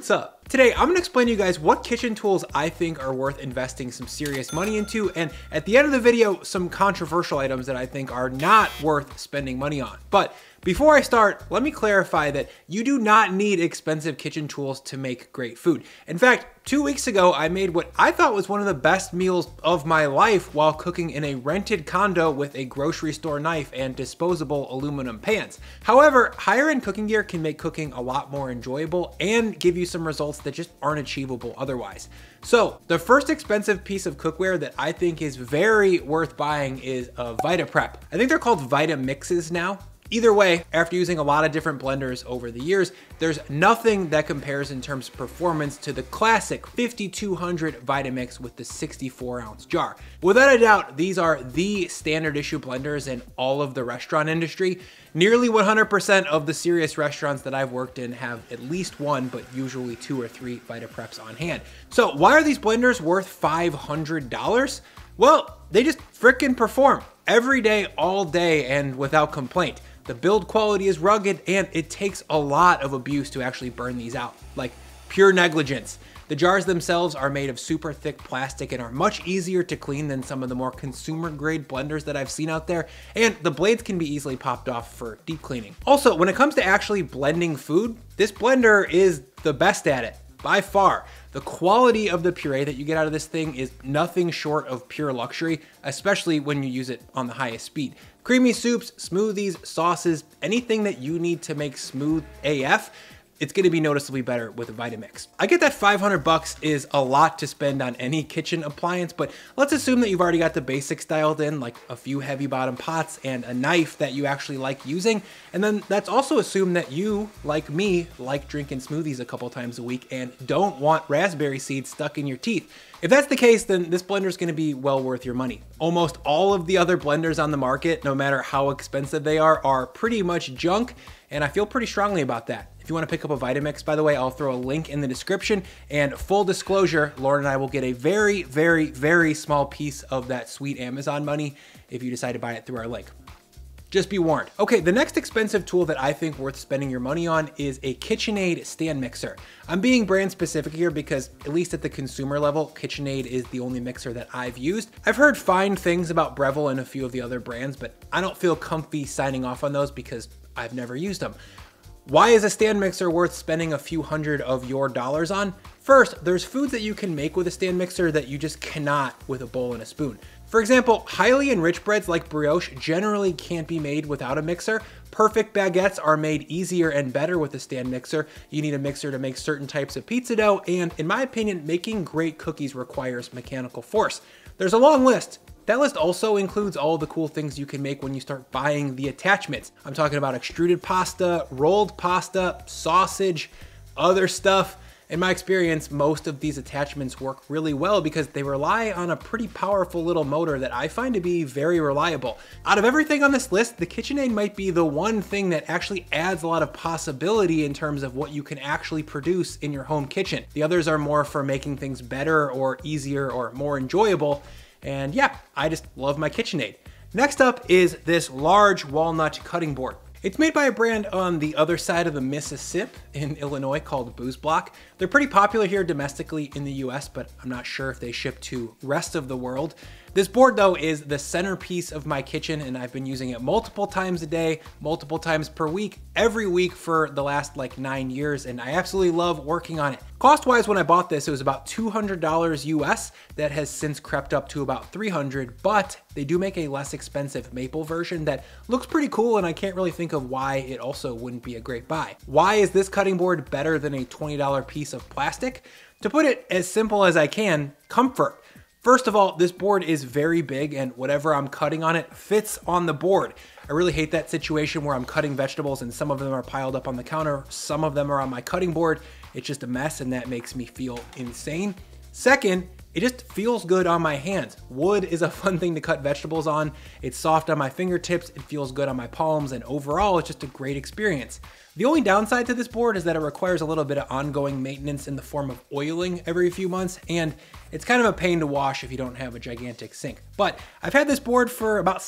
what's up? Today, I'm gonna explain to you guys what kitchen tools I think are worth investing some serious money into, and at the end of the video, some controversial items that I think are not worth spending money on. But before I start, let me clarify that you do not need expensive kitchen tools to make great food. In fact, two weeks ago, I made what I thought was one of the best meals of my life while cooking in a rented condo with a grocery store knife and disposable aluminum pans. However, higher end cooking gear can make cooking a lot more enjoyable and give you some results that just aren't achievable otherwise. So, the first expensive piece of cookware that I think is very worth buying is uh, a VitaPrep. I think they're called Vitamixes now. Either way, after using a lot of different blenders over the years, there's nothing that compares in terms of performance to the classic 5200 Vitamix with the 64 ounce jar. Without a doubt, these are the standard issue blenders in all of the restaurant industry. Nearly 100% of the serious restaurants that I've worked in have at least one, but usually two or three VitaPreps on hand. So why are these blenders worth $500? Well, they just frickin' perform every day, all day, and without complaint. The build quality is rugged and it takes a lot of abuse to actually burn these out, like pure negligence. The jars themselves are made of super thick plastic and are much easier to clean than some of the more consumer grade blenders that I've seen out there, and the blades can be easily popped off for deep cleaning. Also, when it comes to actually blending food, this blender is the best at it, by far. The quality of the puree that you get out of this thing is nothing short of pure luxury, especially when you use it on the highest speed. Creamy soups, smoothies, sauces, anything that you need to make smooth AF, it's gonna be noticeably better with Vitamix. I get that 500 bucks is a lot to spend on any kitchen appliance, but let's assume that you've already got the basics dialed in, like a few heavy bottom pots and a knife that you actually like using. And then that's also assume that you, like me, like drinking smoothies a couple times a week and don't want raspberry seeds stuck in your teeth. If that's the case, then this blender is gonna be well worth your money. Almost all of the other blenders on the market, no matter how expensive they are, are pretty much junk, and I feel pretty strongly about that. You wanna pick up a Vitamix, by the way, I'll throw a link in the description, and full disclosure, Lauren and I will get a very, very, very small piece of that sweet Amazon money if you decide to buy it through our link. Just be warned. Okay, the next expensive tool that I think worth spending your money on is a KitchenAid stand mixer. I'm being brand specific here because at least at the consumer level, KitchenAid is the only mixer that I've used. I've heard fine things about Breville and a few of the other brands, but I don't feel comfy signing off on those because I've never used them. Why is a stand mixer worth spending a few hundred of your dollars on? First, there's foods that you can make with a stand mixer that you just cannot with a bowl and a spoon. For example, highly enriched breads like brioche generally can't be made without a mixer. Perfect baguettes are made easier and better with a stand mixer. You need a mixer to make certain types of pizza dough, and in my opinion, making great cookies requires mechanical force. There's a long list. That list also includes all the cool things you can make when you start buying the attachments. I'm talking about extruded pasta, rolled pasta, sausage, other stuff. In my experience, most of these attachments work really well because they rely on a pretty powerful little motor that I find to be very reliable. Out of everything on this list, the KitchenAid might be the one thing that actually adds a lot of possibility in terms of what you can actually produce in your home kitchen. The others are more for making things better or easier or more enjoyable. And yeah, I just love my KitchenAid. Next up is this large walnut cutting board. It's made by a brand on the other side of the Mississippi in Illinois called Boos Block. They're pretty popular here domestically in the US, but I'm not sure if they ship to rest of the world. This board though is the centerpiece of my kitchen and I've been using it multiple times a day, multiple times per week, every week for the last like nine years and I absolutely love working on it. Cost wise when I bought this it was about $200 US that has since crept up to about 300 but they do make a less expensive maple version that looks pretty cool and I can't really think of why it also wouldn't be a great buy. Why is this cutting board better than a $20 piece of plastic? To put it as simple as I can, comfort. First of all, this board is very big and whatever I'm cutting on it fits on the board. I really hate that situation where I'm cutting vegetables and some of them are piled up on the counter, some of them are on my cutting board. It's just a mess and that makes me feel insane. Second, it just feels good on my hands. Wood is a fun thing to cut vegetables on. It's soft on my fingertips, it feels good on my palms, and overall, it's just a great experience. The only downside to this board is that it requires a little bit of ongoing maintenance in the form of oiling every few months, and it's kind of a pain to wash if you don't have a gigantic sink. But I've had this board for about,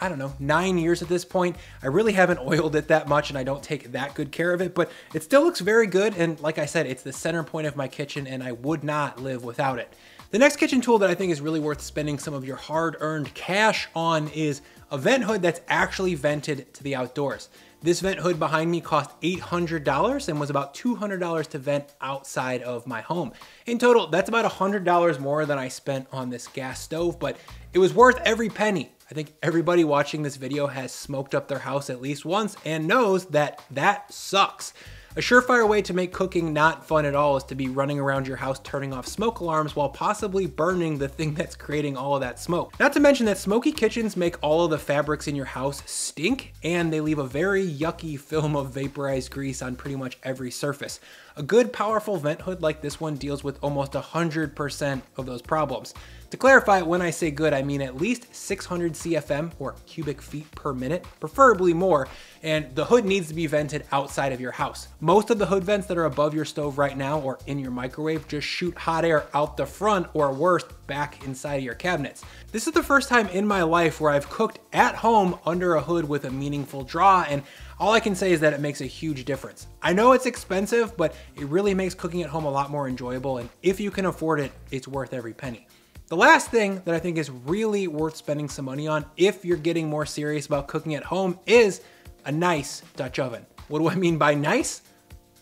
I don't know, nine years at this point. I really haven't oiled it that much and I don't take that good care of it, but it still looks very good. And like I said, it's the center point of my kitchen and I would not live without it. The next kitchen tool that I think is really worth spending some of your hard earned cash on is a vent hood that's actually vented to the outdoors. This vent hood behind me cost $800 and was about $200 to vent outside of my home. In total, that's about $100 more than I spent on this gas stove, but it was worth every penny. I think everybody watching this video has smoked up their house at least once and knows that that sucks. A surefire way to make cooking not fun at all is to be running around your house turning off smoke alarms while possibly burning the thing that's creating all of that smoke. Not to mention that smoky kitchens make all of the fabrics in your house stink and they leave a very yucky film of vaporized grease on pretty much every surface. A good powerful vent hood like this one deals with almost 100% of those problems. To clarify, when I say good, I mean at least 600 CFM or cubic feet per minute, preferably more, and the hood needs to be vented outside of your house. Most of the hood vents that are above your stove right now or in your microwave just shoot hot air out the front or worse, back inside of your cabinets. This is the first time in my life where I've cooked at home under a hood with a meaningful draw and all I can say is that it makes a huge difference. I know it's expensive, but it really makes cooking at home a lot more enjoyable and if you can afford it, it's worth every penny. The last thing that I think is really worth spending some money on if you're getting more serious about cooking at home is a nice Dutch oven. What do I mean by nice?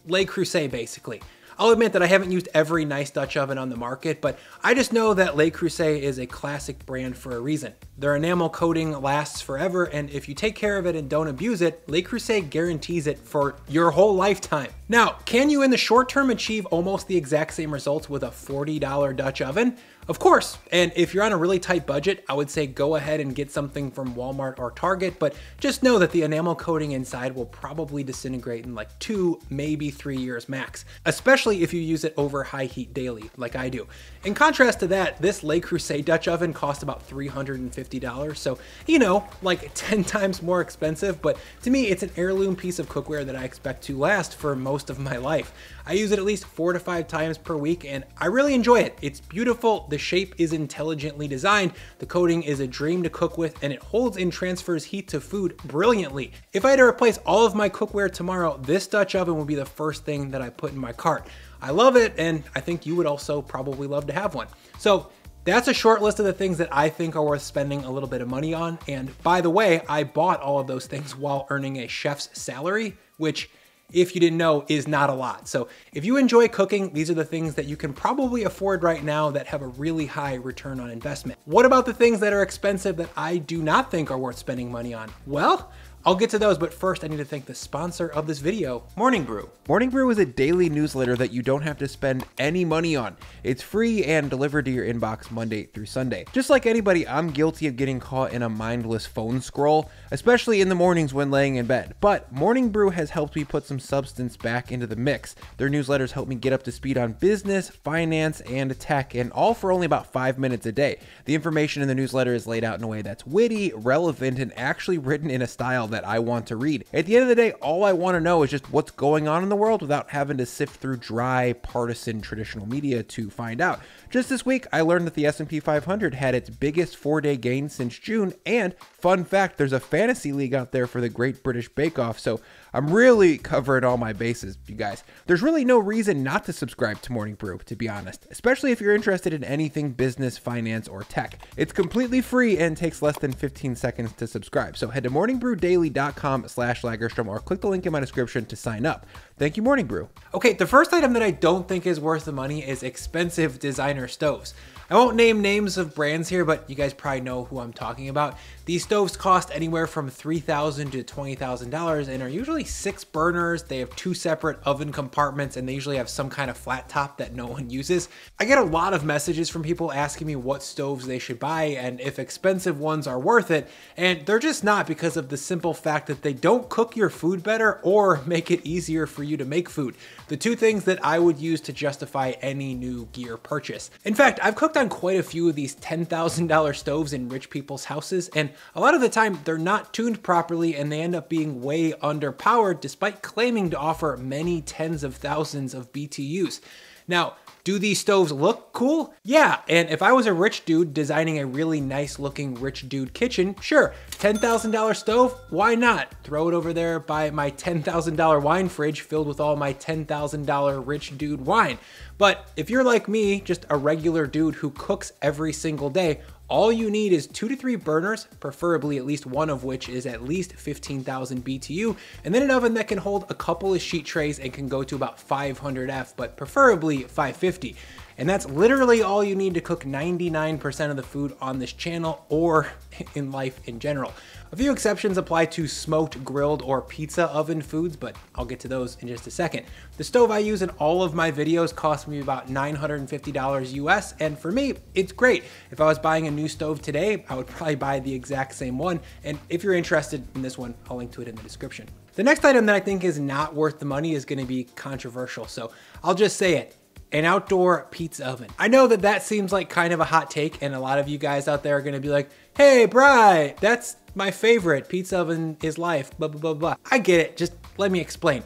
Le Creuset, basically. I'll admit that I haven't used every nice Dutch oven on the market, but I just know that Le Creuset is a classic brand for a reason. Their enamel coating lasts forever, and if you take care of it and don't abuse it, Le Creuset guarantees it for your whole lifetime. Now, can you in the short term achieve almost the exact same results with a $40 Dutch oven? Of course, and if you're on a really tight budget, I would say go ahead and get something from Walmart or Target, but just know that the enamel coating inside will probably disintegrate in like two, maybe three years max, especially if you use it over high heat daily, like I do. In contrast to that, this Le Creuset Dutch oven cost about $350, so you know, like 10 times more expensive, but to me, it's an heirloom piece of cookware that I expect to last for most of my life. I use it at least four to five times per week, and I really enjoy it. It's beautiful, the shape is intelligently designed, the coating is a dream to cook with, and it holds and transfers heat to food brilliantly. If I had to replace all of my cookware tomorrow, this Dutch oven would be the first thing that I put in my cart. I love it, and I think you would also probably love to have one. So that's a short list of the things that I think are worth spending a little bit of money on. And by the way, I bought all of those things while earning a chef's salary, which if you didn't know, is not a lot. So if you enjoy cooking, these are the things that you can probably afford right now that have a really high return on investment. What about the things that are expensive that I do not think are worth spending money on? Well, I'll get to those, but first I need to thank the sponsor of this video, Morning Brew. Morning Brew is a daily newsletter that you don't have to spend any money on. It's free and delivered to your inbox Monday through Sunday. Just like anybody, I'm guilty of getting caught in a mindless phone scroll, especially in the mornings when laying in bed. But Morning Brew has helped me put some substance back into the mix. Their newsletters help me get up to speed on business, finance, and tech, and all for only about five minutes a day. The information in the newsletter is laid out in a way that's witty, relevant, and actually written in a style that I want to read. At the end of the day, all I want to know is just what's going on in the world without having to sift through dry, partisan traditional media to find out. Just this week, I learned that the S&P 500 had its biggest four-day gain since June, and fun fact, there's a fantasy league out there for the Great British Bake Off, so I'm really covering all my bases, you guys. There's really no reason not to subscribe to Morning Brew, to be honest, especially if you're interested in anything business, finance, or tech. It's completely free and takes less than 15 seconds to subscribe. So head to morningbrewdaily.com slash Lagerstrom or click the link in my description to sign up. Thank you, Morning Brew. Okay, the first item that I don't think is worth the money is expensive designer stoves. I won't name names of brands here, but you guys probably know who I'm talking about. These stoves cost anywhere from $3,000 to $20,000 and are usually six burners. They have two separate oven compartments and they usually have some kind of flat top that no one uses. I get a lot of messages from people asking me what stoves they should buy and if expensive ones are worth it. And they're just not because of the simple fact that they don't cook your food better or make it easier for you to make food. The two things that I would use to justify any new gear purchase. In fact, I've cooked on quite a few of these $10,000 stoves in rich people's houses, and a lot of the time they're not tuned properly and they end up being way underpowered despite claiming to offer many tens of thousands of BTUs. Now, do these stoves look cool? Yeah, and if I was a rich dude designing a really nice looking rich dude kitchen, sure, $10,000 stove, why not? Throw it over there by my $10,000 wine fridge filled with all my $10,000 rich dude wine. But if you're like me, just a regular dude who cooks every single day, all you need is two to three burners, preferably at least one of which is at least 15,000 BTU, and then an oven that can hold a couple of sheet trays and can go to about 500F, but preferably 550. And that's literally all you need to cook 99% of the food on this channel or in life in general. A few exceptions apply to smoked, grilled, or pizza oven foods, but I'll get to those in just a second. The stove I use in all of my videos cost me about $950 US, and for me, it's great. If I was buying a new stove today, I would probably buy the exact same one, and if you're interested in this one, I'll link to it in the description. The next item that I think is not worth the money is gonna be controversial, so I'll just say it an outdoor pizza oven. I know that that seems like kind of a hot take, and a lot of you guys out there are gonna be like, hey, Bry, that's my favorite. Pizza oven is life, blah, blah, blah, blah. I get it, just let me explain.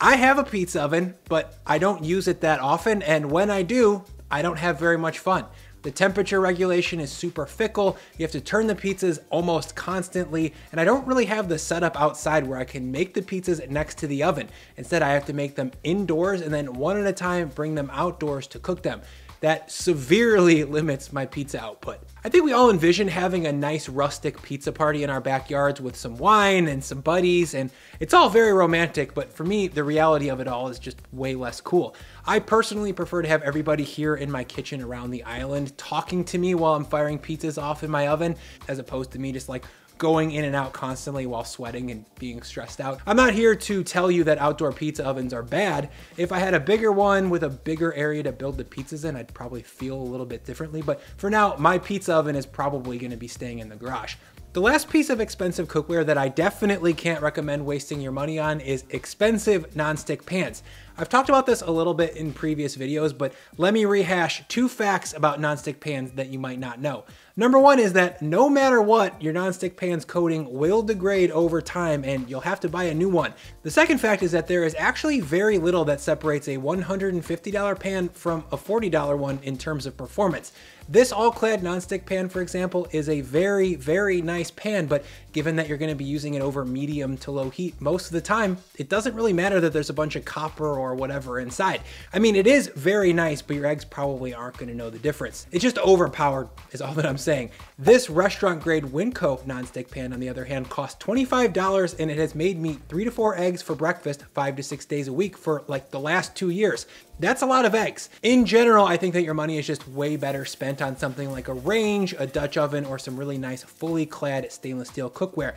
I have a pizza oven, but I don't use it that often, and when I do, I don't have very much fun. The temperature regulation is super fickle. You have to turn the pizzas almost constantly, and I don't really have the setup outside where I can make the pizzas next to the oven. Instead, I have to make them indoors and then one at a time bring them outdoors to cook them that severely limits my pizza output. I think we all envision having a nice rustic pizza party in our backyards with some wine and some buddies, and it's all very romantic, but for me, the reality of it all is just way less cool. I personally prefer to have everybody here in my kitchen around the island talking to me while I'm firing pizzas off in my oven, as opposed to me just like going in and out constantly while sweating and being stressed out. I'm not here to tell you that outdoor pizza ovens are bad. If I had a bigger one with a bigger area to build the pizzas in, I'd probably feel a little bit differently. But for now, my pizza oven is probably gonna be staying in the garage. The last piece of expensive cookware that I definitely can't recommend wasting your money on is expensive nonstick pans. I've talked about this a little bit in previous videos, but let me rehash two facts about nonstick pans that you might not know. Number one is that no matter what, your nonstick pan's coating will degrade over time and you'll have to buy a new one. The second fact is that there is actually very little that separates a $150 pan from a $40 one in terms of performance. This all-clad nonstick pan, for example, is a very, very nice pan, but given that you're gonna be using it over medium to low heat most of the time, it doesn't really matter that there's a bunch of copper or whatever inside. I mean, it is very nice, but your eggs probably aren't gonna know the difference. It's just overpowered is all that I'm saying. This restaurant grade Winco nonstick pan, on the other hand, costs $25 and it has made me three to four eggs for breakfast five to six days a week for like the last two years. That's a lot of eggs. In general, I think that your money is just way better spent on something like a range, a Dutch oven, or some really nice fully clad stainless steel cookware.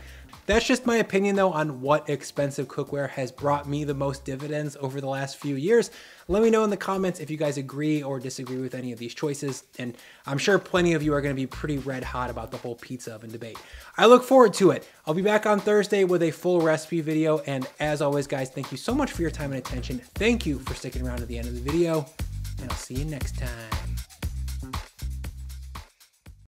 That's just my opinion though on what expensive cookware has brought me the most dividends over the last few years. Let me know in the comments if you guys agree or disagree with any of these choices. And I'm sure plenty of you are gonna be pretty red hot about the whole pizza oven debate. I look forward to it. I'll be back on Thursday with a full recipe video. And as always, guys, thank you so much for your time and attention. Thank you for sticking around to the end of the video and I'll see you next time.